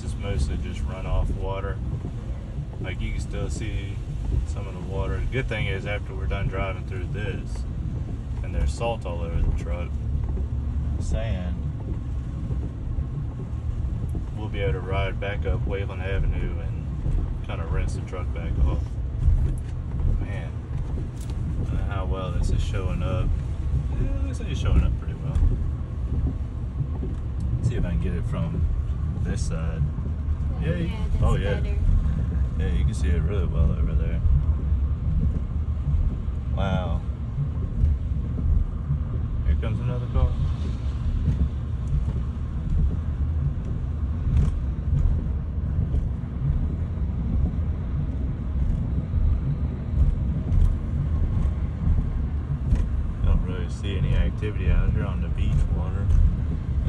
this is mostly just runoff water. Like you can still see some of the water. The good thing is after we're done driving through this, and there's salt all over the truck, sand, we'll be able to ride back up Waveland Avenue and kind of rinse the truck back off. Man, I don't know how well this is showing up. Yeah, this is showing up pretty well. see if I can get it from this side. Yeah, you- that's oh, yeah. better. Yeah, you can see it really well over there. Wow. Here comes another car. Don't really see any activity out here on the beach water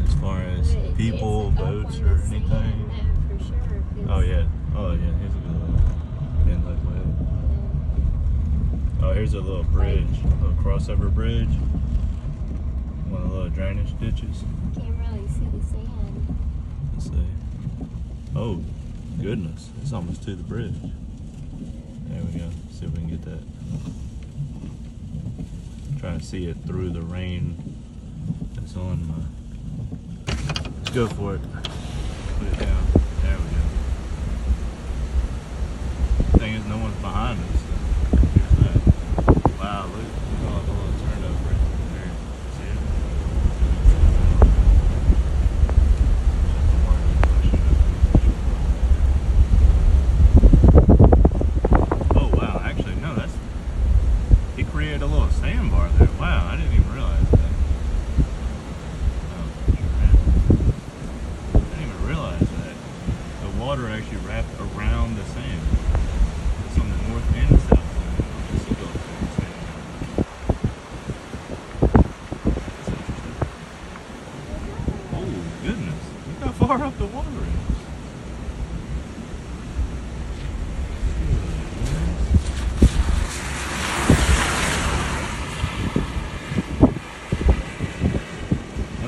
as far as But people, boats, or anything. sure, Oh yeah. Oh yeah. Here's a good one. Oh, here's a little bridge, a little crossover bridge. One of the little drainage ditches. Can't really see the sand. Let's see. Oh, goodness. It's almost to the bridge. There we go. See if we can get that. Trying to see it through the rain that's on my. Let's go for it. Put it down. There we go. Thing is, no one's behind us. Wow, look. Little turnover there. Oh wow, actually no, that's he created a little sandbar there. Wow, I didn't even realize that. Oh, shrimp. I didn't even realize that. The water actually wrapped around the sand. It's on the north and the south side. It's sand. That's interesting. Oh goodness, look how far up the water is.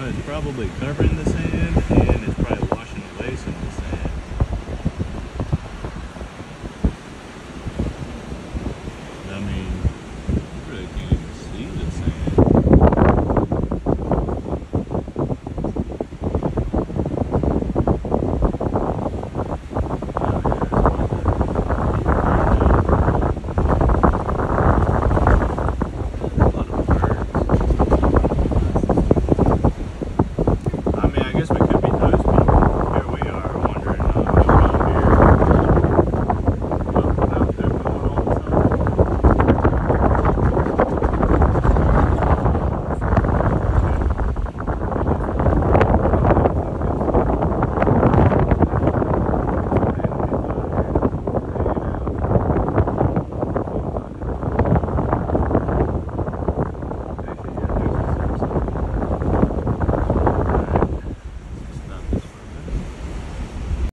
It's probably covering the